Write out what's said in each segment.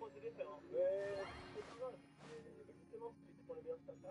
感じですよ。えー、えー、売ってますって言ってこれでやったんだ。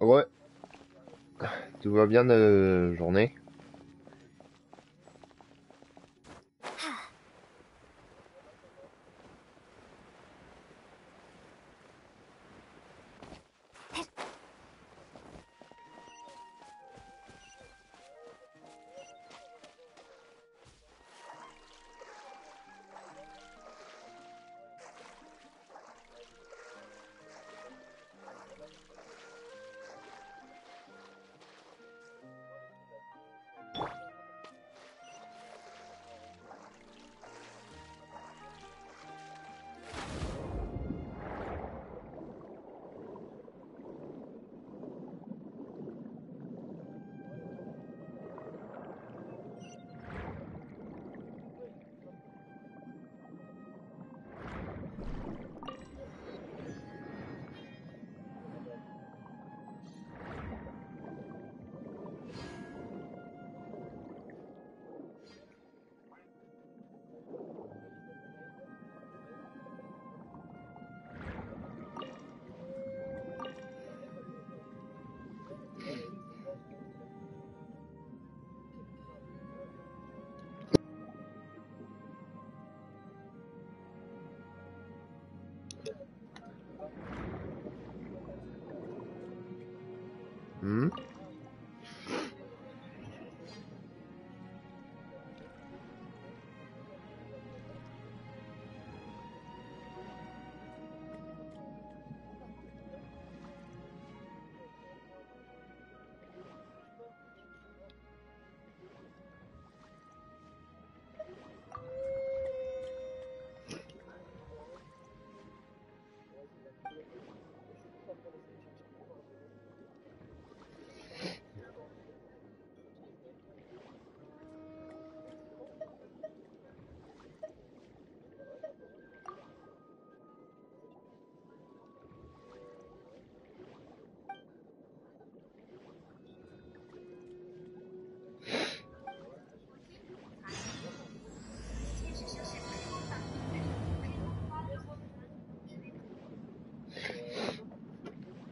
Ouais. Tout va bien de journée?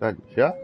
那你去啊。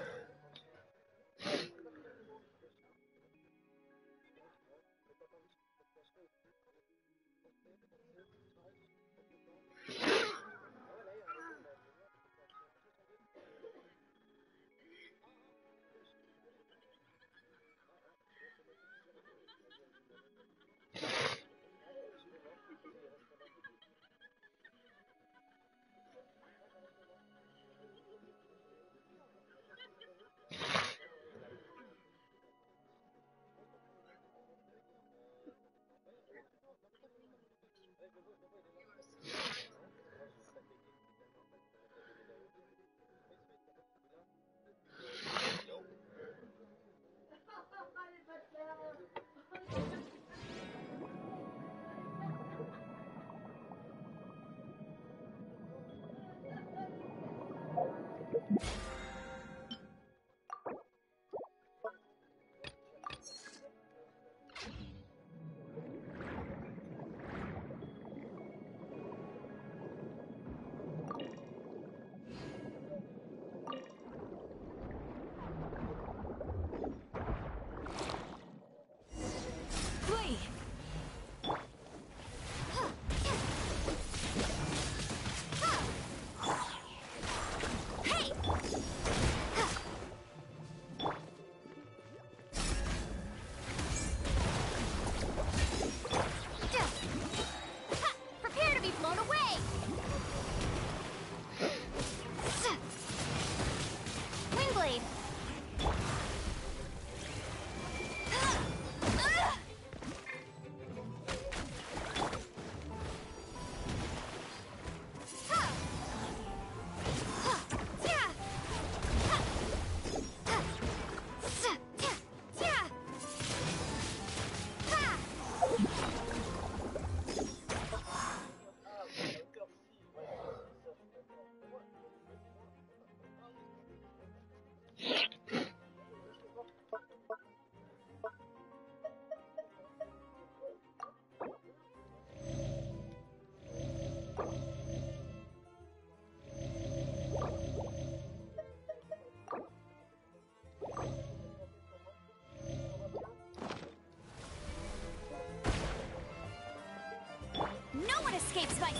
escapes my...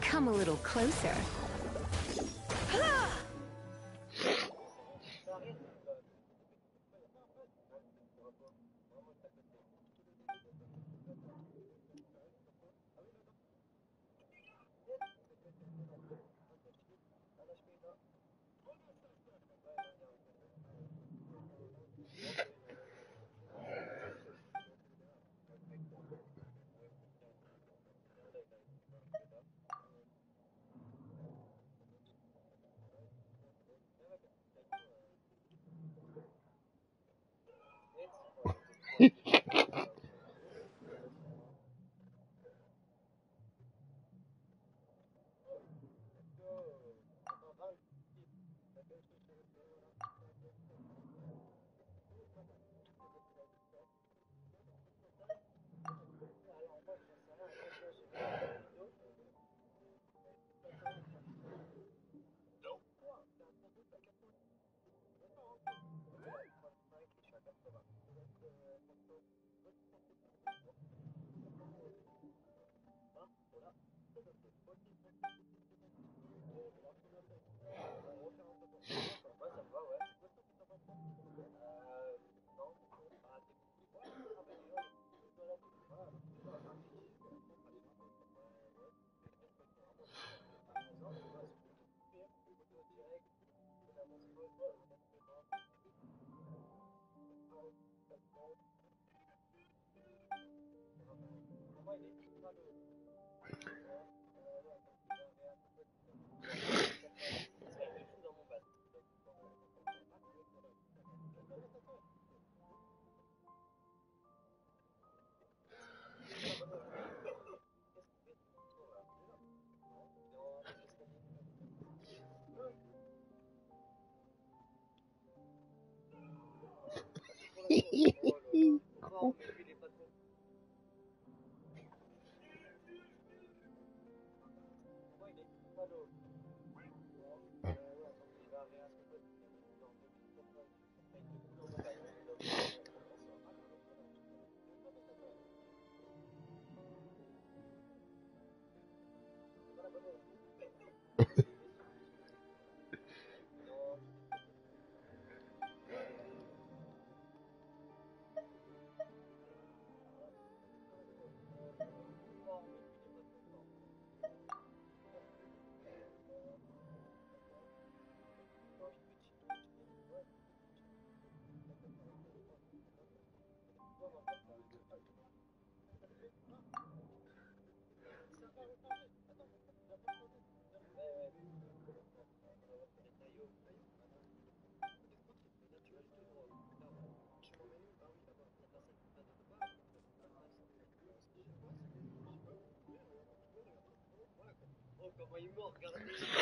Come a little closer. Oh. where you want, you gotta be.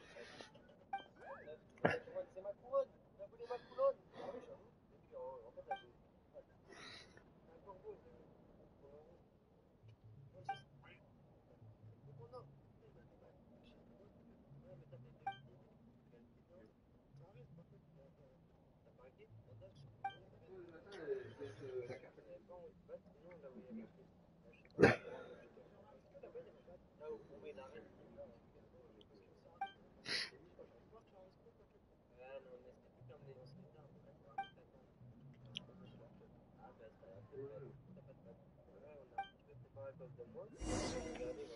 Thank you.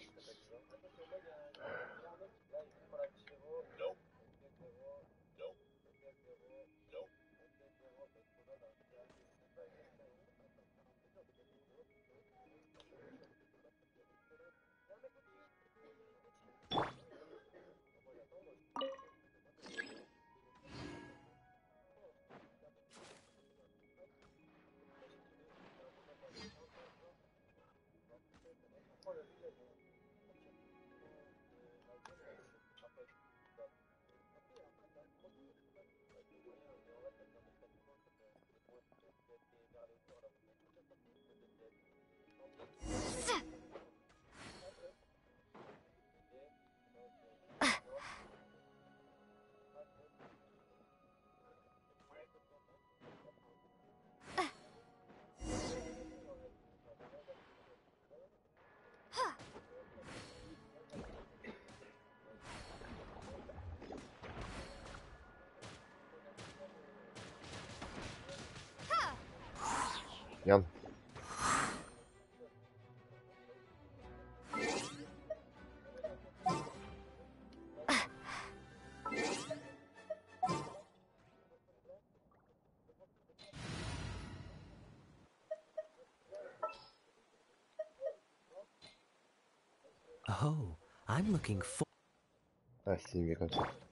Yum. Oh, I'm looking for... Ah, sim, me aconteceu.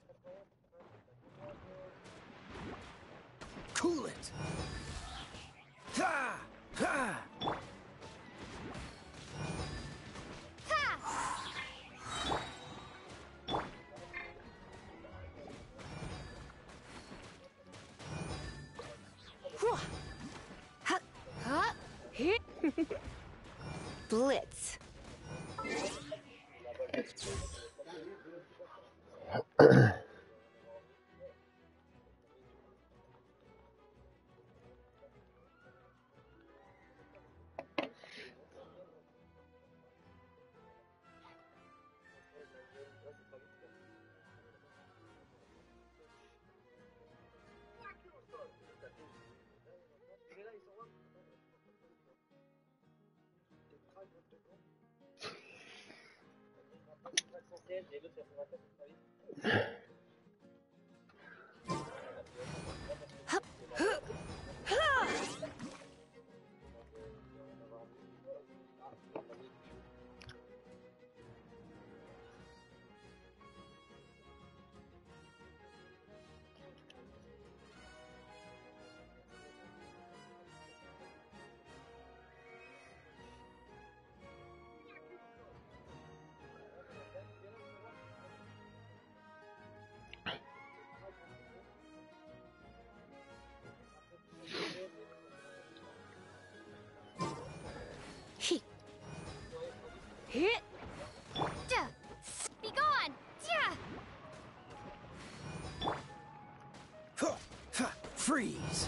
de los. Be gone! Yeah. Freeze!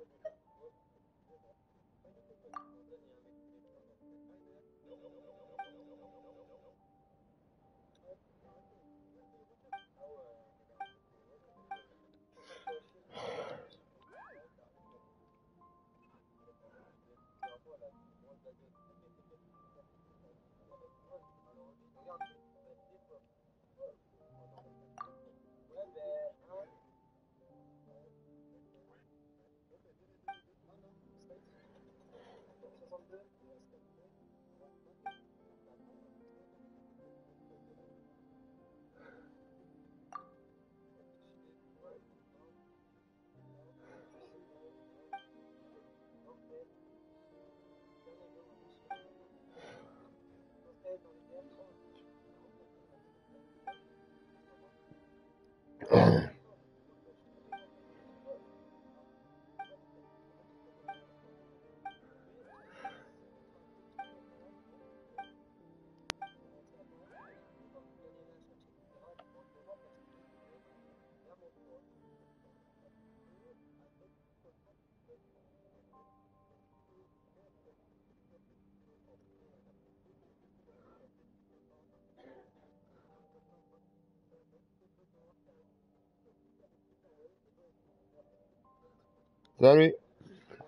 Salut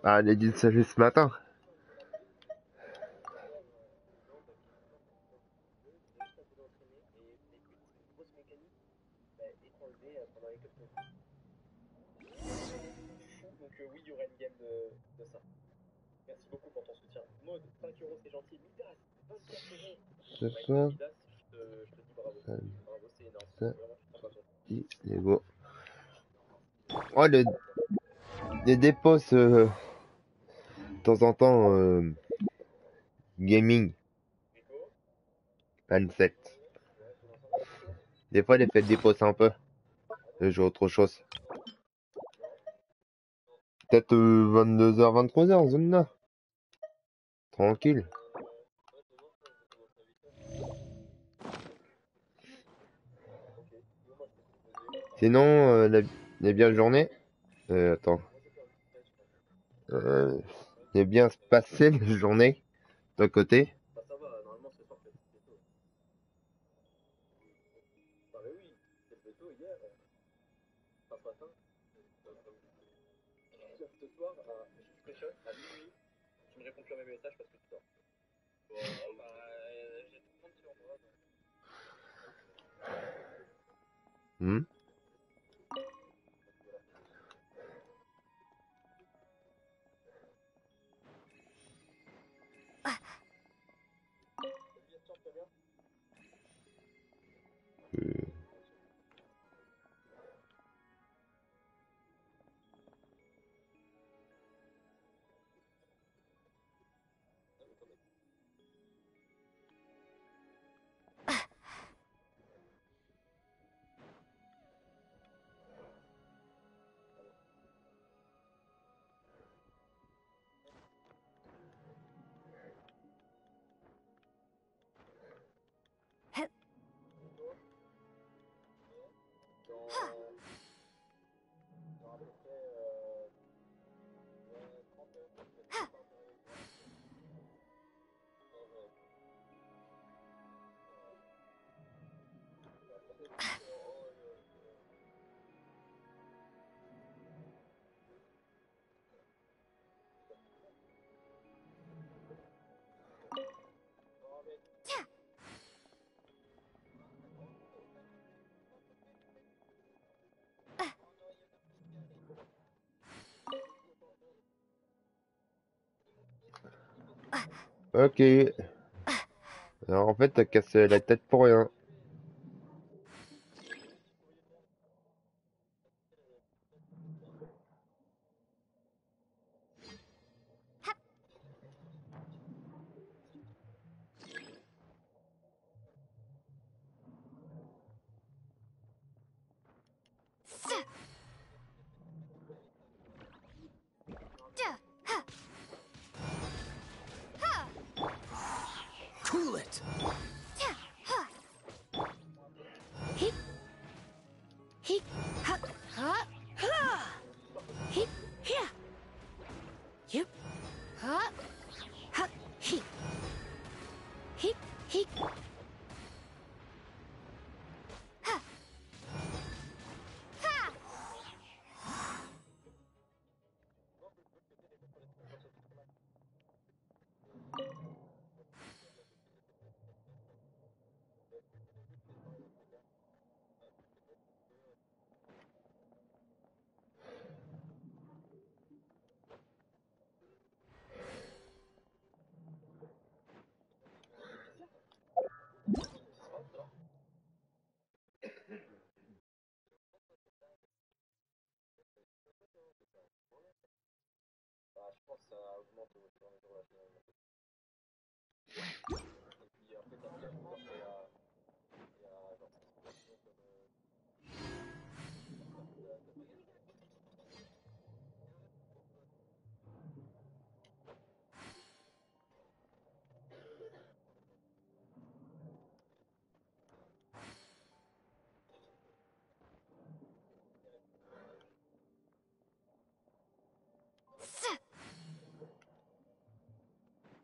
Ah, on a dit salut ce matin. Donc euh, oui, il y aura une game de, ça. Merci beaucoup pour ton soutien. Mode, 5 euros, c'est gentil. Midas, 24 euros. Je te dis bravo. Bravo, c'est énorme. Vraiment, je Oh le les dépôts, euh, de temps en temps, euh, gaming, Rico, 27. Des fois, les fêtes déposent un peu. Je joue autre chose. Peut-être euh, 22h, 23h, zone là. Tranquille. Sinon, euh, la, la bien journée. Euh, attends. Euh, les bien se passer la journée. De côté. bah Ok. Alors en fait, t'as cassé la tête pour rien.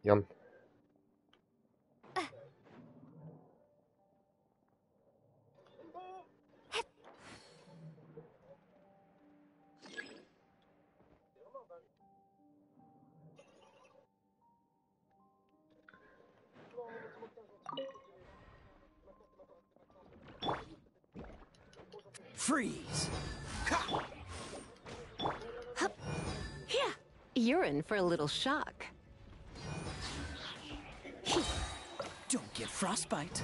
Yum. Freeze! Ha! Hup. Yeah, you're in for a little shock. frostbite.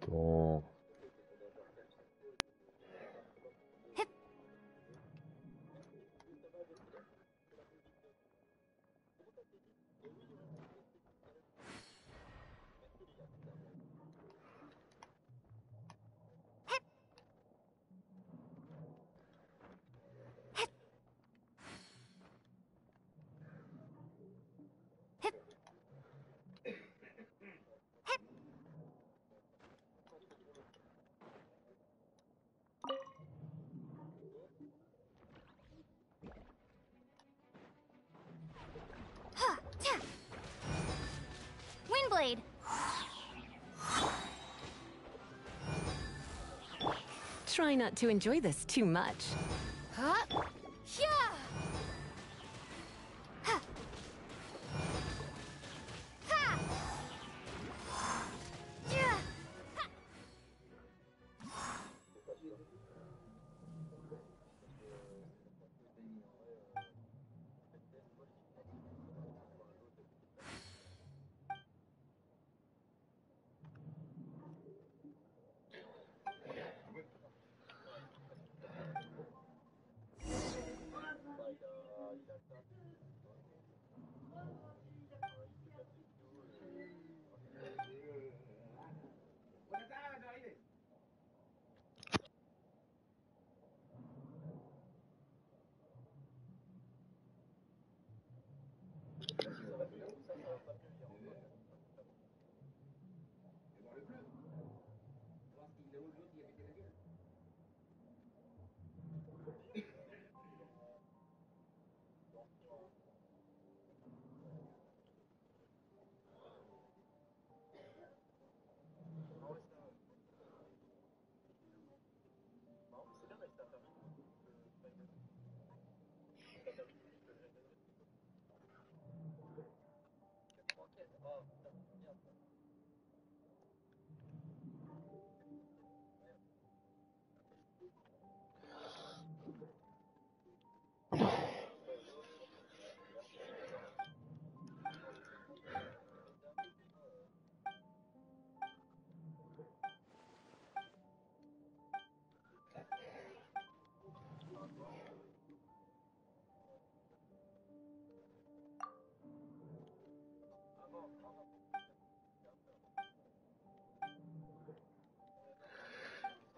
Putain. Windblade. Try not to enjoy this too much. Huh? Yeah.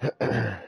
Ha. Ha. Yeah. Is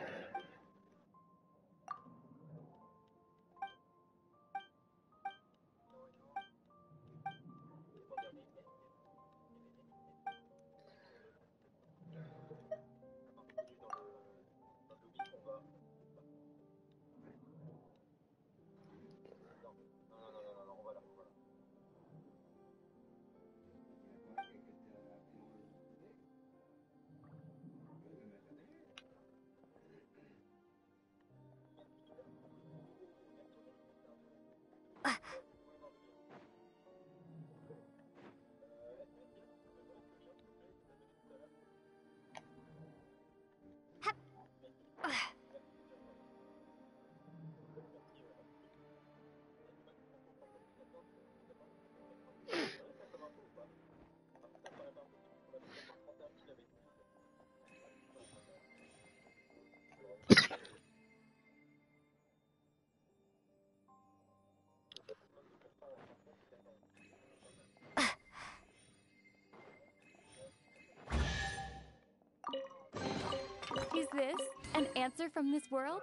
this an answer from this world?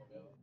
novela.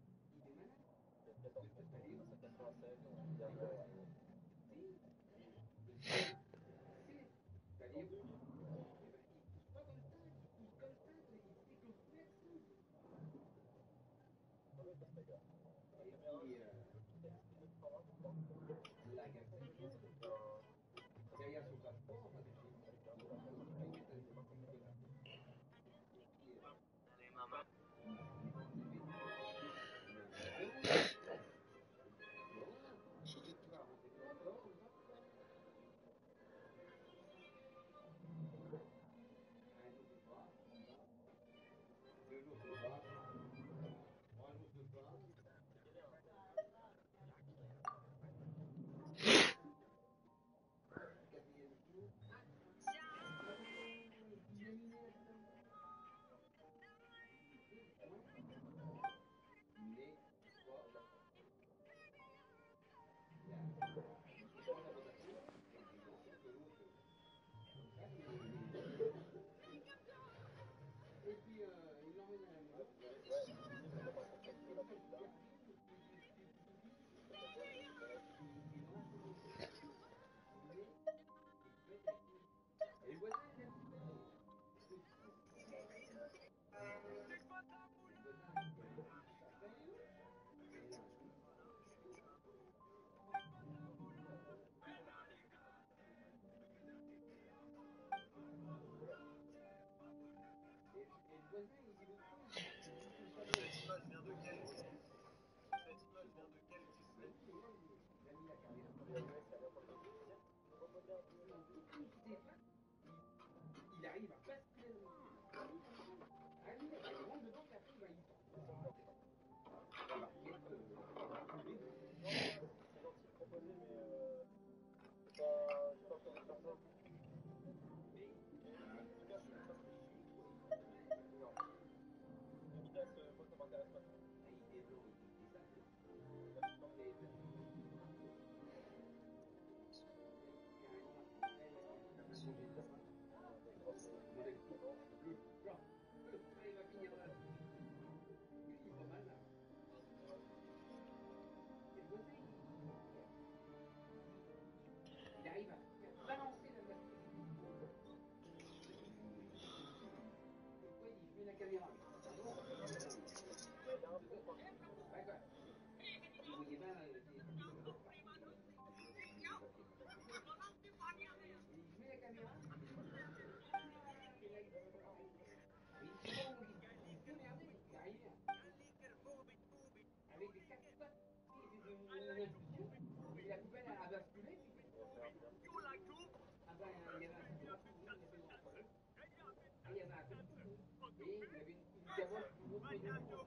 muchachos.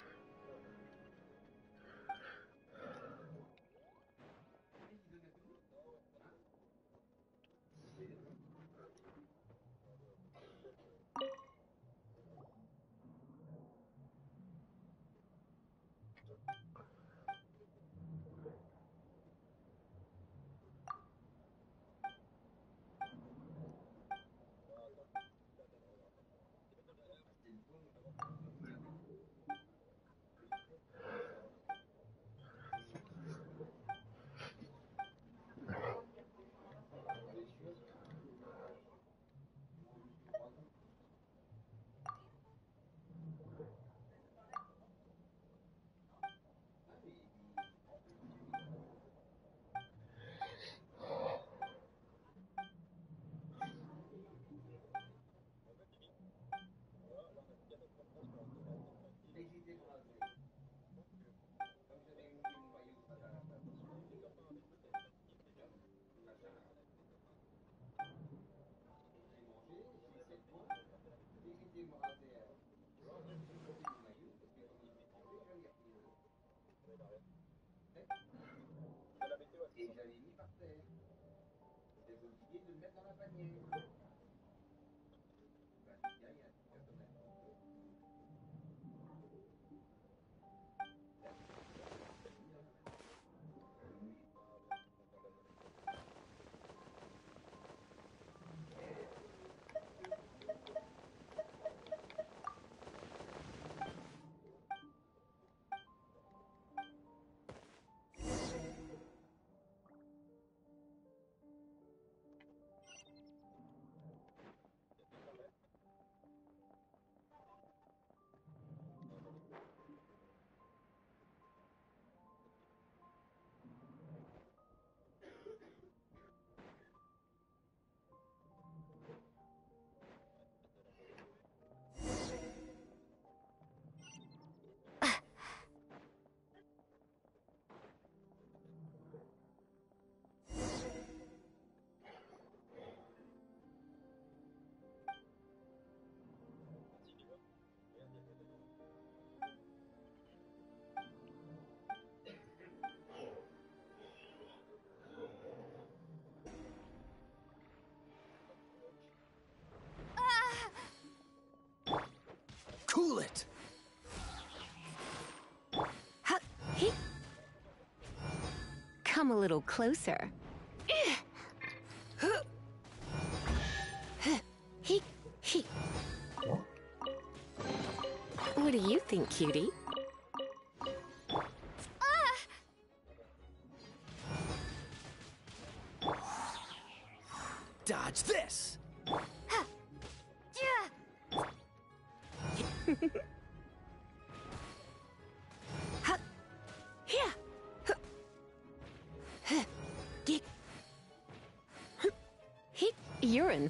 Cool it. Come a little closer. What do you think, cutie?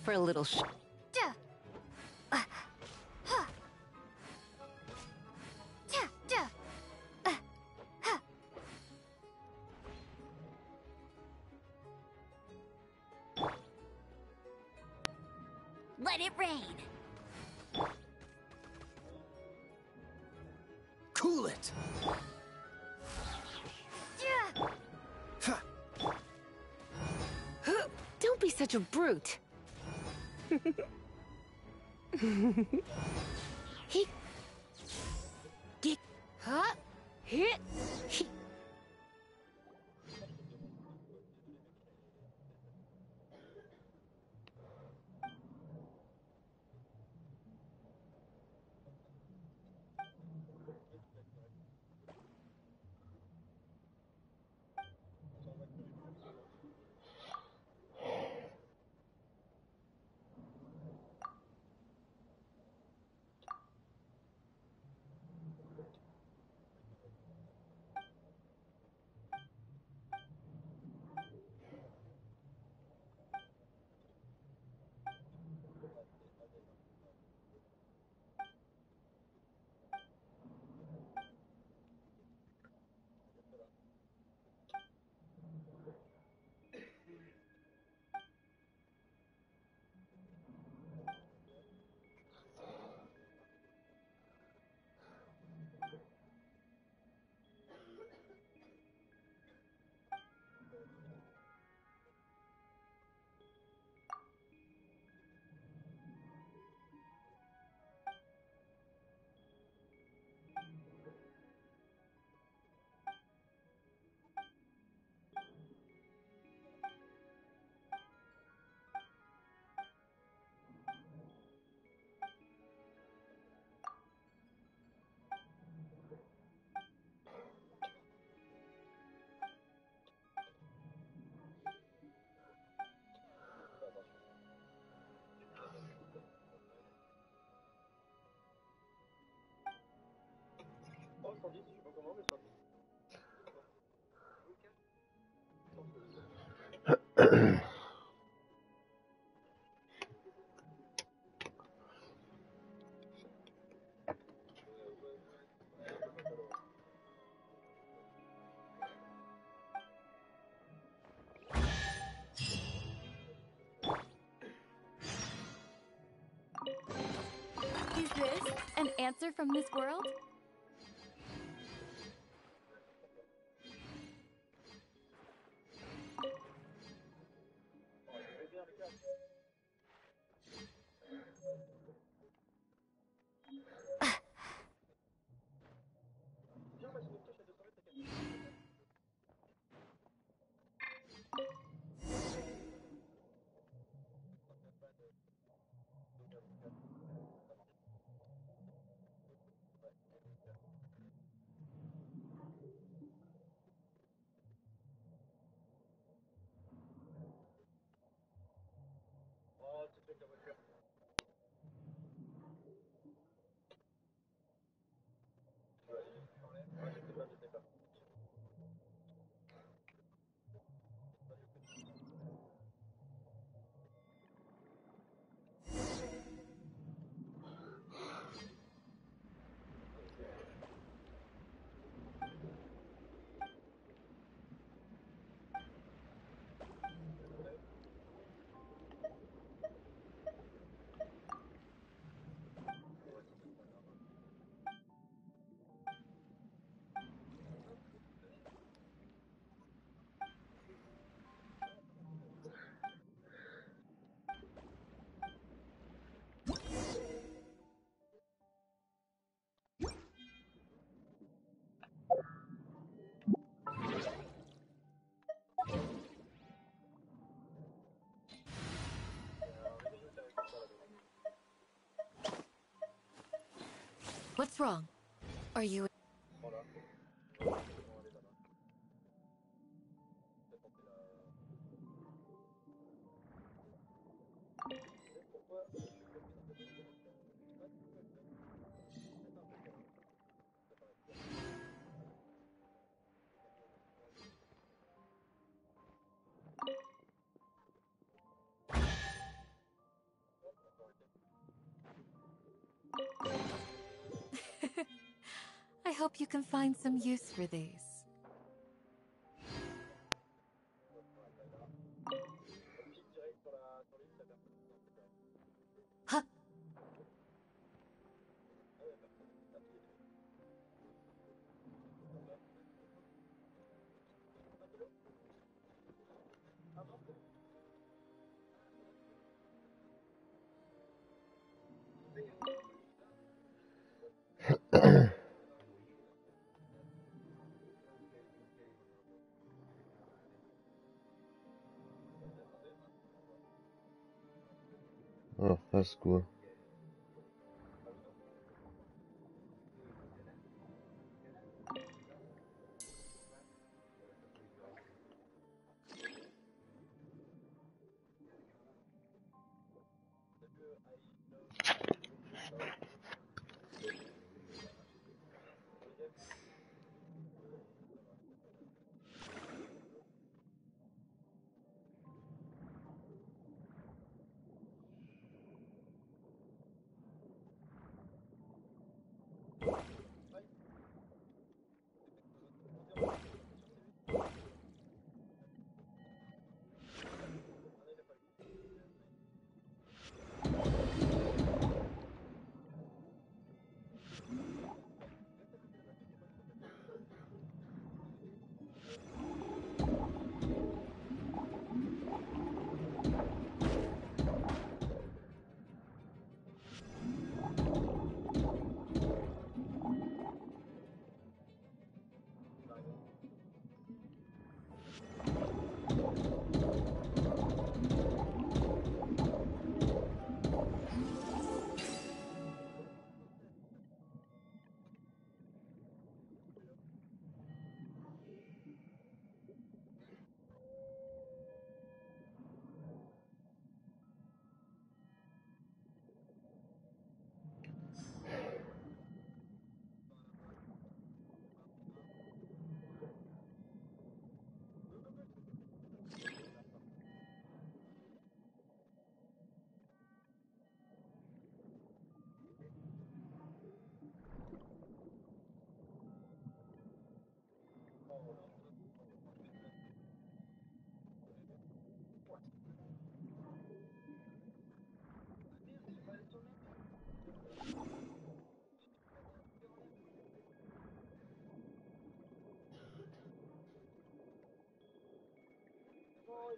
For a little sh. Duh. Uh, huh. Duh, duh. Uh, huh. Let it rain. Cool it. Duh. Huh. Huh. Don't be such a brute. He. Get. Huh? Hit. He. Oh, 110, je sais pas comment, mais 110. Is this an answer from this world? Wrong? Are you. I hope you can find some use for these. Oh, that's cool.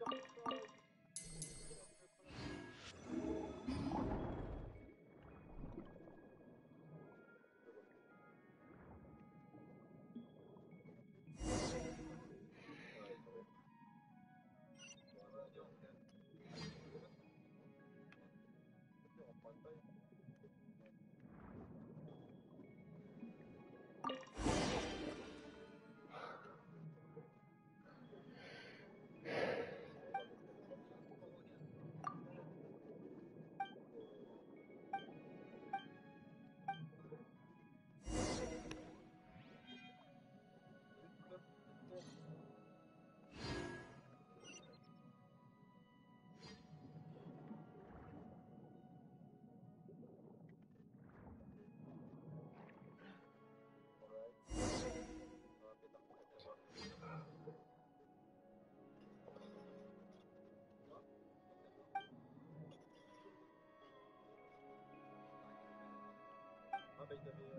Oh, Enfin, il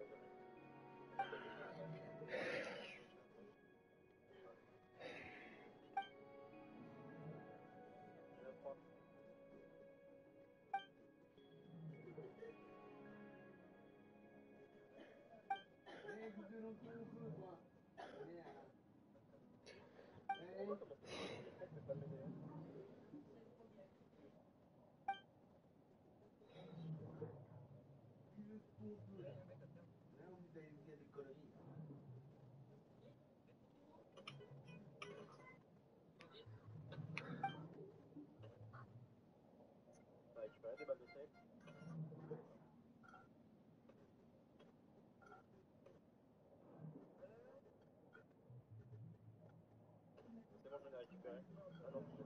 avait. Hey, vous deux, l'entour. cultura, não é uma ideologia de economia. Você vai jogar de pé, não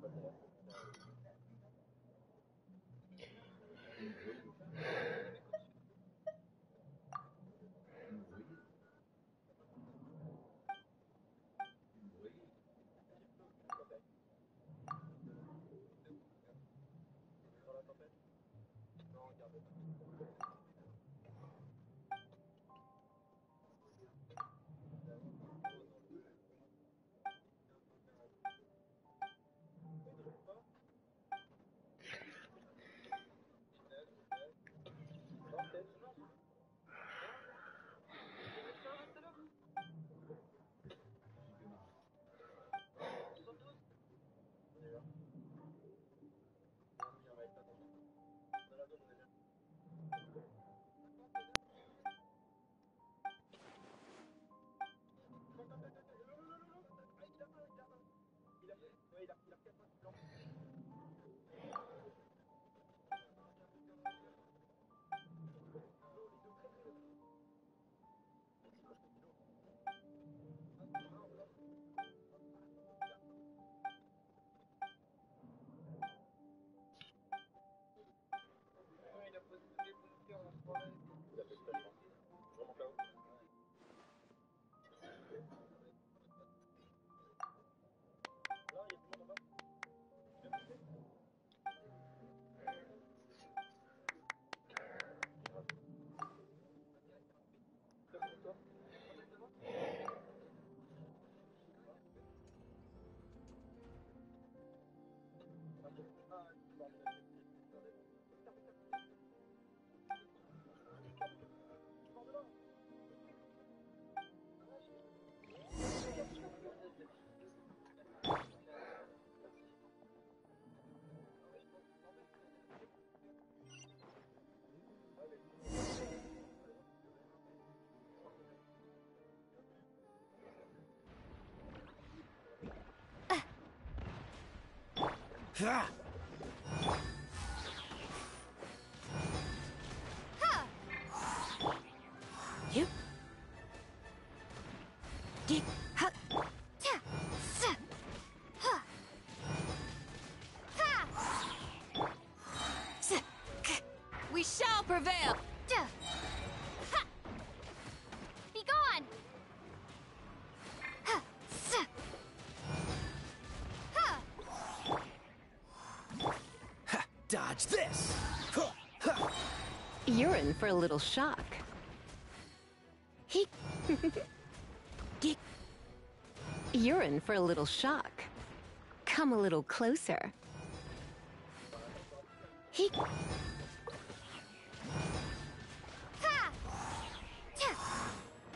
Ah! Dodge this! You're in for a little shock. You're in for a little shock. Come a little closer. He. Ha. Ta.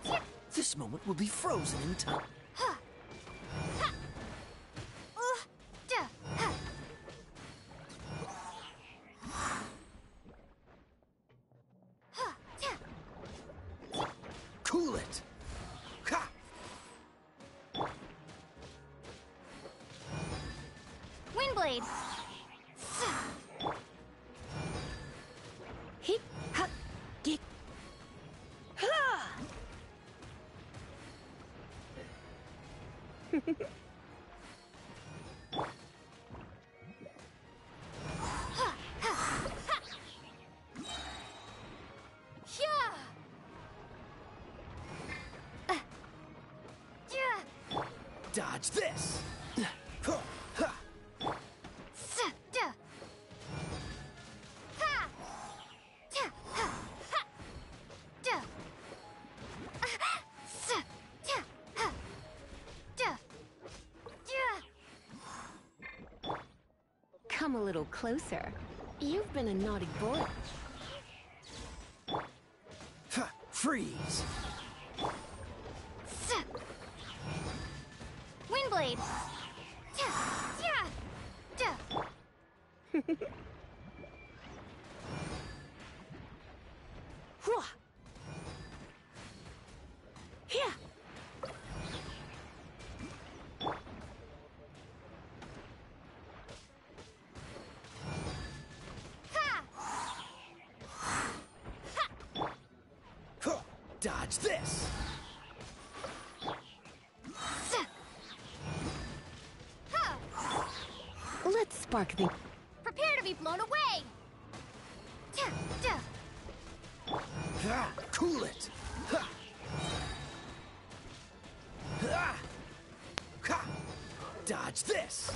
Ta. This moment will be frozen in time. Come a little closer. You've been a naughty boy. Freeze! Dodge this. Let's spark the. Prepare to be blown away. Ah, cool it. Ha. Ah. Ha. Dodge this.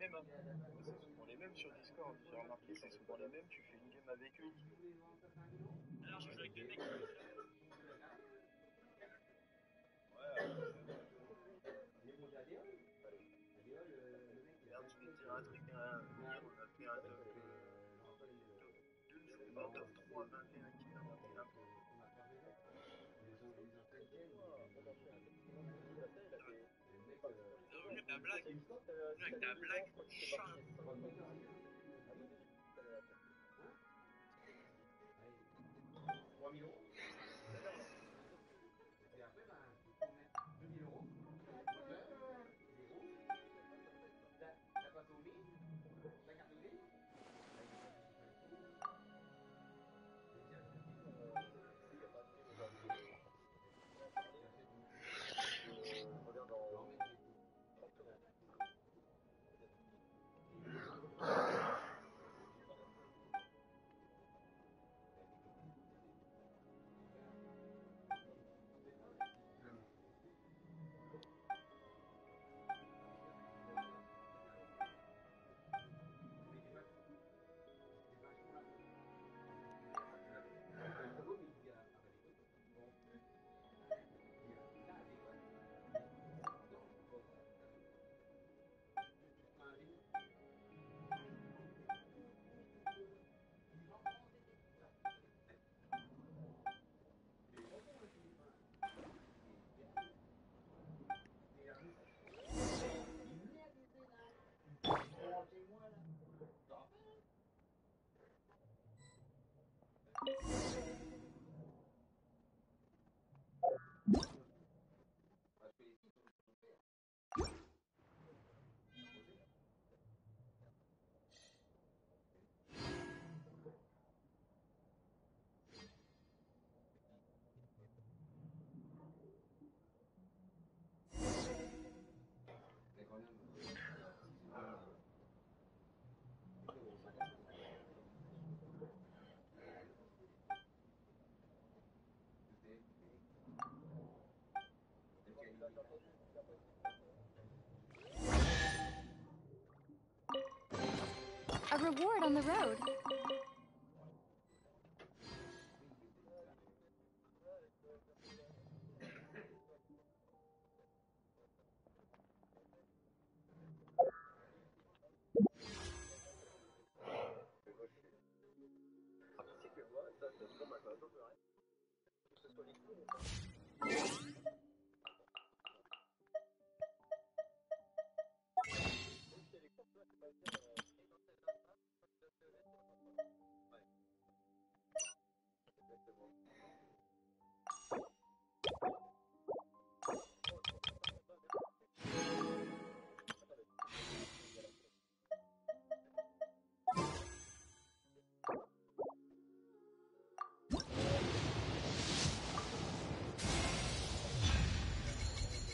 Mêmes, hein. C'est souvent les mêmes sur Discord. J'ai remarqué, c'est souvent les mêmes. Tu fais une game avec eux. Alors, je joue avec des mecs. Merde, je vais te dire un truc. hein. Hier, on a fait un top. un top 3, 21 kills à 21. Ta blague, avec ta blague, chat. A reward on the road.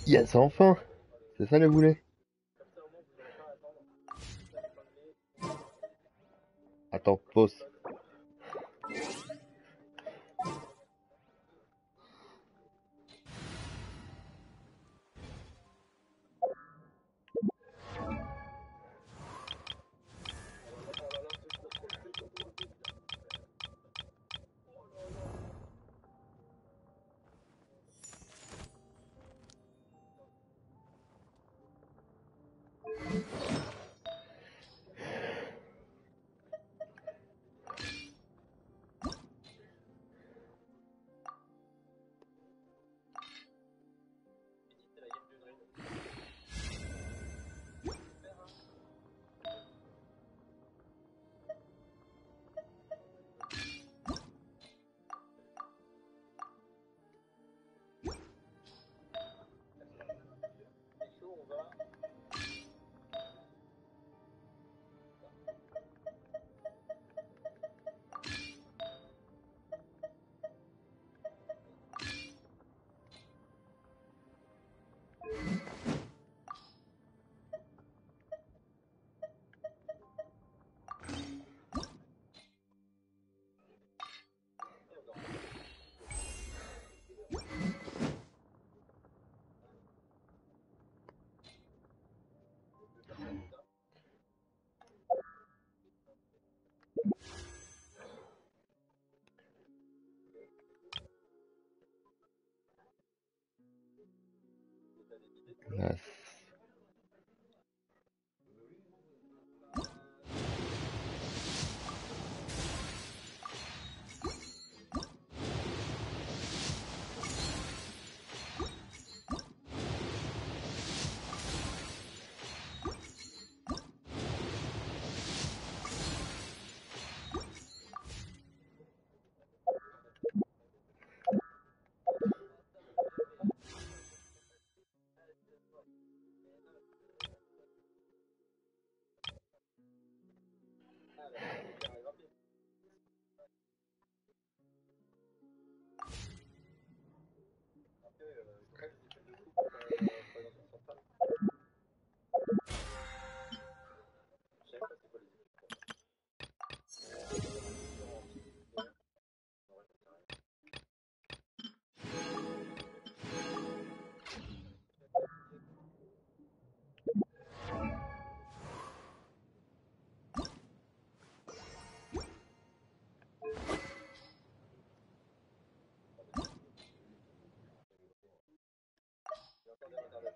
Yes, enfin C'est ça le boulet Attends, pause. Gracias.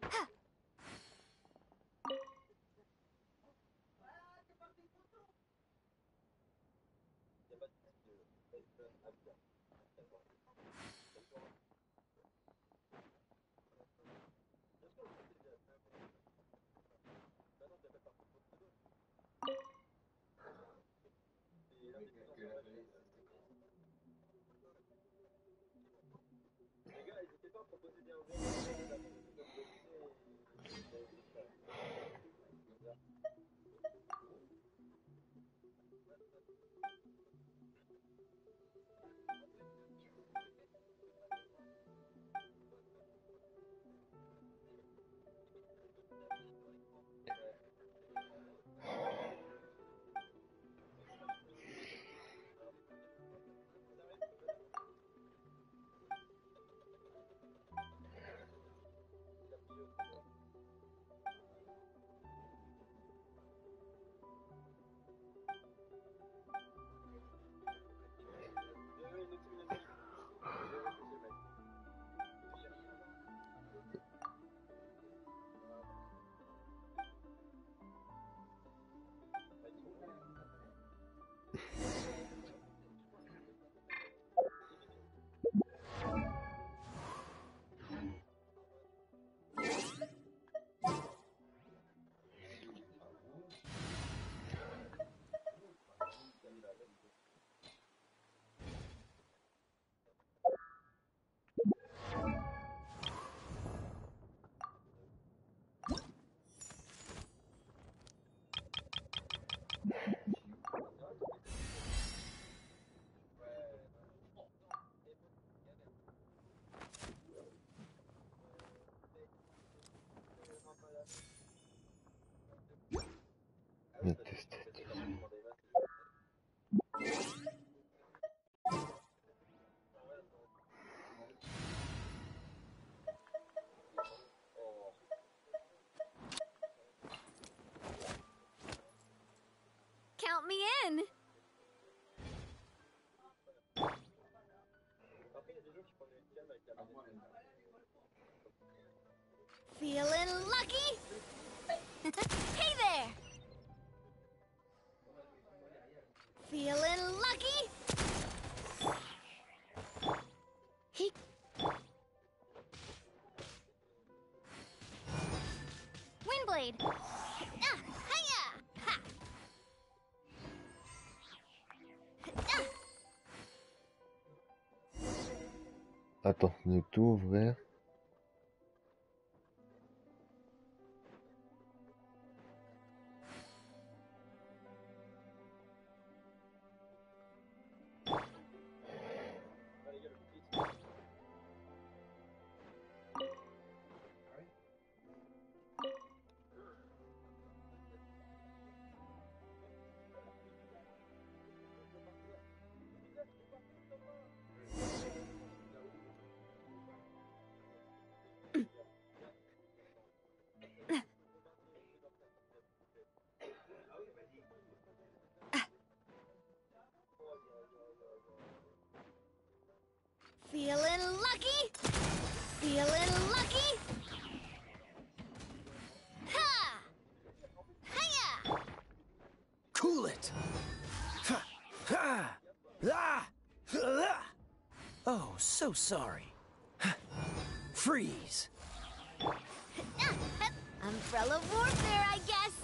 Les gars, n'hésitez pas à proposer des Count me in! Feeling lucky? Attends, ne tout ouvrir. so sorry. Freeze! Umbrella warfare, I guess.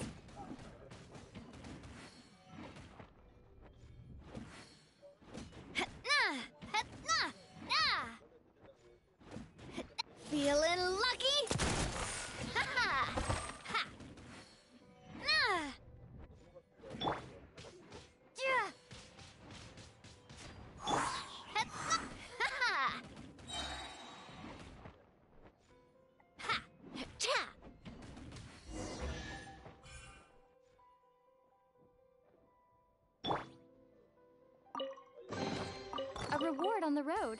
reward on the road.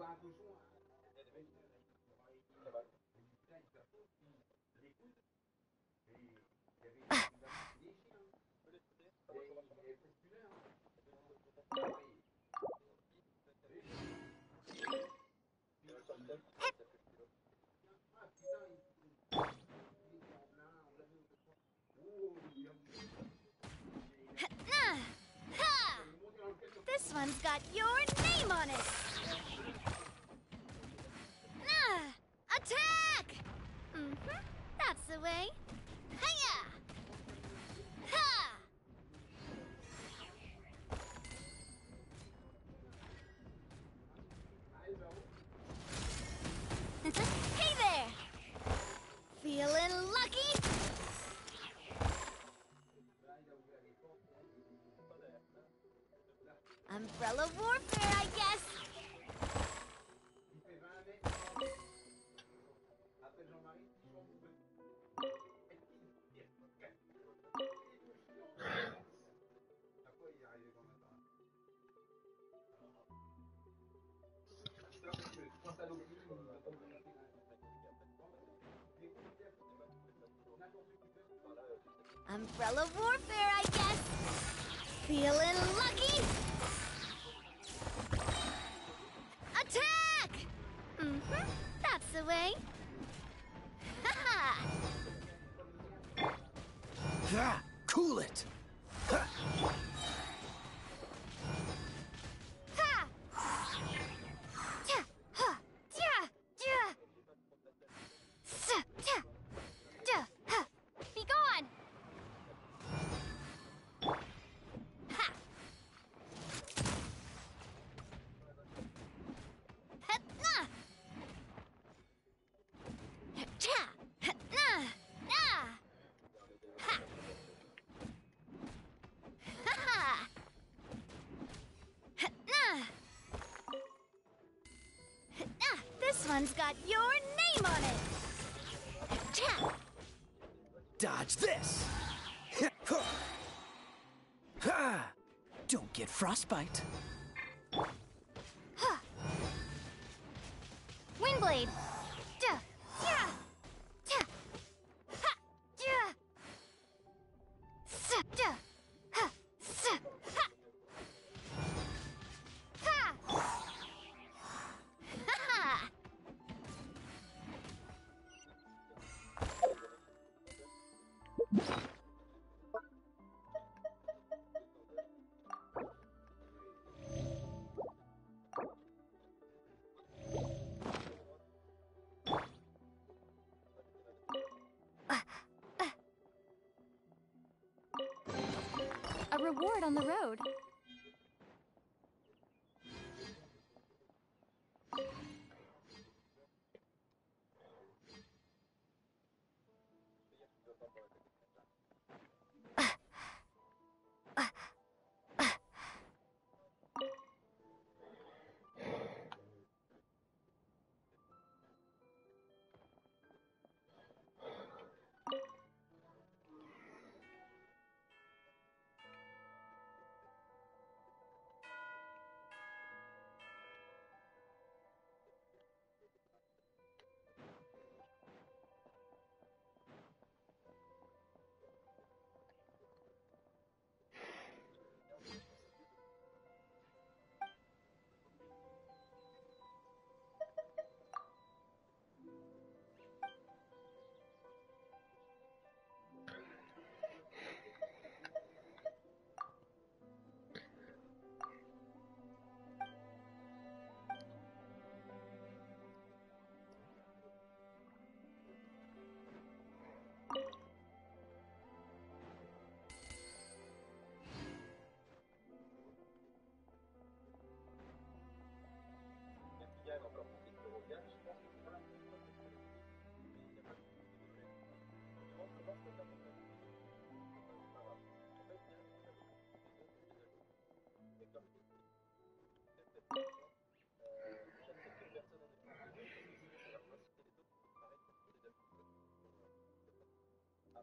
This one's got your name on it. Hiya! Ha! hey there! Feeling lucky? Umbrella warfare, Umbrella warfare, I guess. Feeling lucky? Attack! Mm-hmm. That's the way. Ha Ah, cool it. Got your name on it. Cha! Dodge this. Don't get frostbite. Reward on the road.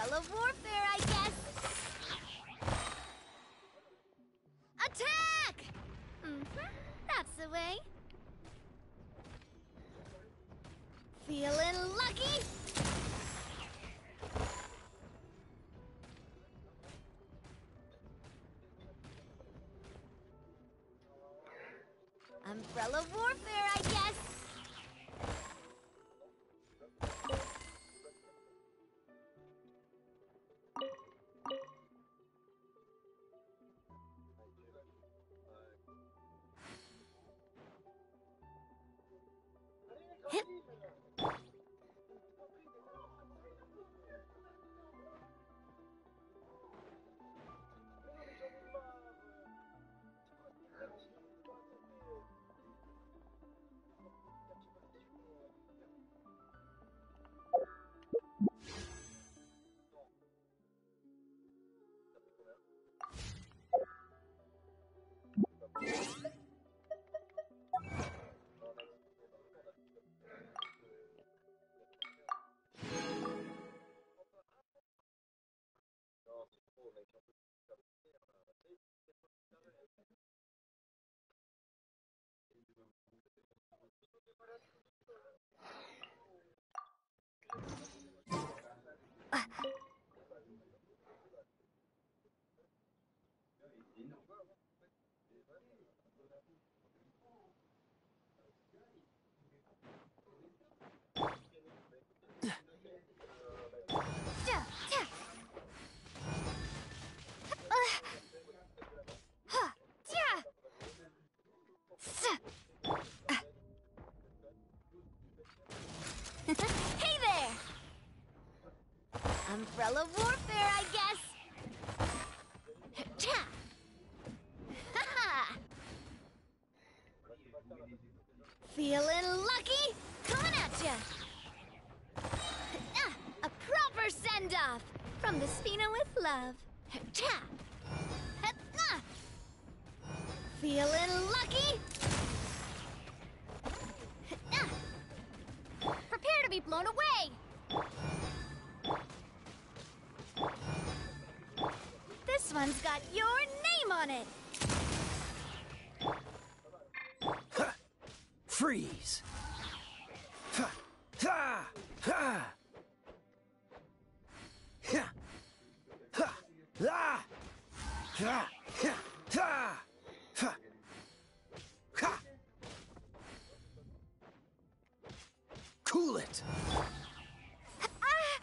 Of warfare, I Umbrella warfare, I guess. Ha! Feeling lucky? Coming at ya! Ah, a proper send-off from the Spina with love. Cha! Feeling lucky? Ah. Prepare to be blown away! One's got your name on it! Freeze! Cool it! Ah!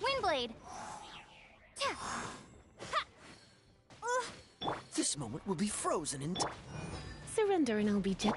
Windblade! This moment will be frozen in Surrender and I'll be just...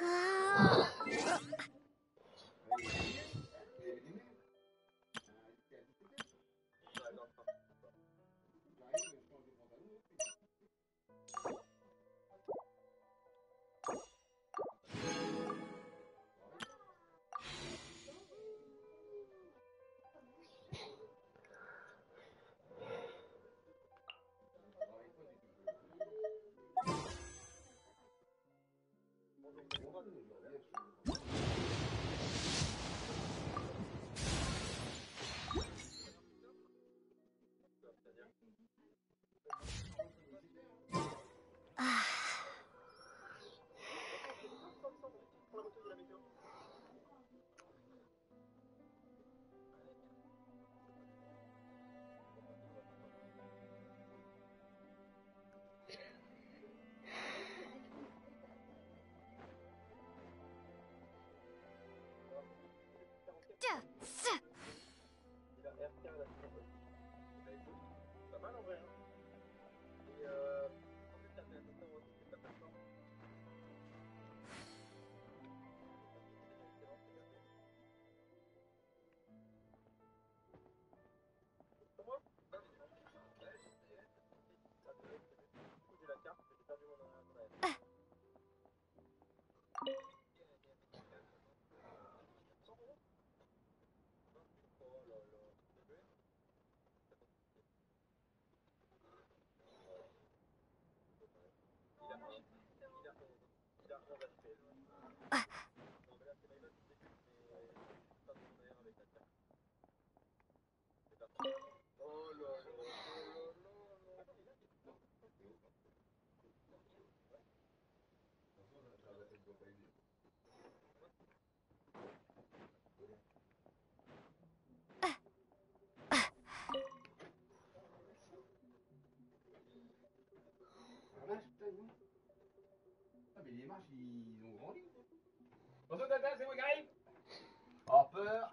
Ah 아! ils ont grandi. Bonjour Tata, c'est vous qui arrive Harper,